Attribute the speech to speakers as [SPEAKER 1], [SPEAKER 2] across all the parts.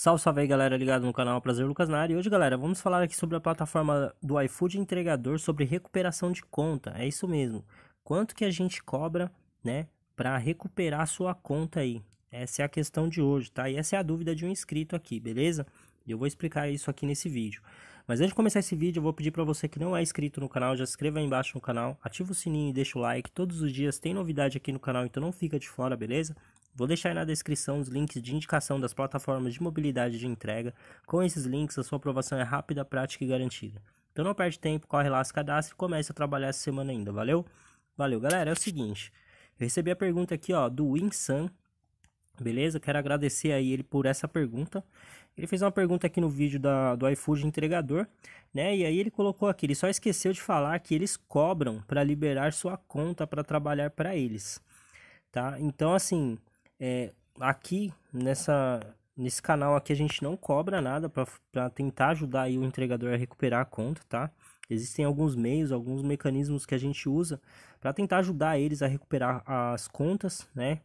[SPEAKER 1] Salve, salve aí galera ligado no canal Prazer Lucas na área. E hoje galera, vamos falar aqui sobre a plataforma do iFood entregador sobre recuperação de conta. É isso mesmo. Quanto que a gente cobra, né, para recuperar sua conta aí? Essa é a questão de hoje, tá? E essa é a dúvida de um inscrito aqui, beleza? Eu vou explicar isso aqui nesse vídeo. Mas antes de começar esse vídeo, eu vou pedir para você que não é inscrito no canal, já se inscreva aí embaixo no canal, ativa o sininho e deixa o like. Todos os dias tem novidade aqui no canal, então não fica de fora, beleza? Vou deixar aí na descrição os links de indicação das plataformas de mobilidade de entrega. Com esses links, a sua aprovação é rápida, prática e garantida. Então não perde tempo, corre lá, se cadastre e comece a trabalhar essa semana ainda, valeu? Valeu, galera. É o seguinte, eu recebi a pergunta aqui, ó, do Winsan, beleza? Quero agradecer aí ele por essa pergunta. Ele fez uma pergunta aqui no vídeo da, do iFood entregador, né? E aí ele colocou aqui, ele só esqueceu de falar que eles cobram para liberar sua conta para trabalhar para eles, tá? Então, assim, é, aqui nessa nesse canal aqui a gente não cobra nada para tentar ajudar aí o entregador a recuperar a conta, tá? Existem alguns meios, alguns mecanismos que a gente usa para tentar ajudar eles a recuperar as contas, né?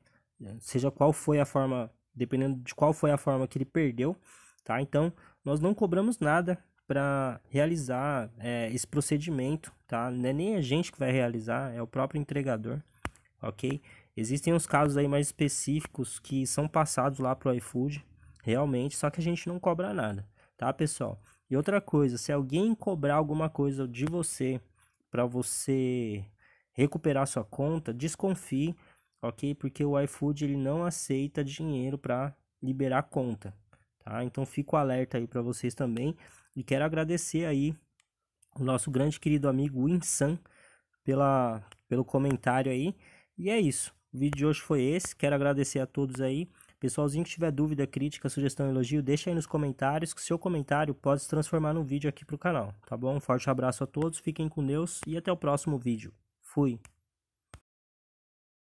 [SPEAKER 1] Seja qual foi a forma, dependendo de qual foi a forma que ele perdeu, tá? Então, nós não cobramos nada para realizar é, esse procedimento, tá? Não é nem a gente que vai realizar, é o próprio entregador, ok? Existem uns casos aí mais específicos que são passados lá pro iFood, realmente, só que a gente não cobra nada, tá, pessoal? E outra coisa, se alguém cobrar alguma coisa de você para você recuperar sua conta, desconfie, ok? Porque o iFood ele não aceita dinheiro para liberar conta, tá? Então fico alerta aí para vocês também e quero agradecer aí o nosso grande querido amigo Insan pela pelo comentário aí. E é isso. O vídeo de hoje foi esse. Quero agradecer a todos aí. Pessoalzinho que tiver dúvida, crítica, sugestão, elogio, deixa aí nos comentários que seu comentário pode se transformar num vídeo aqui pro canal, tá bom? Um forte abraço a todos, fiquem com Deus e até o próximo vídeo. Fui!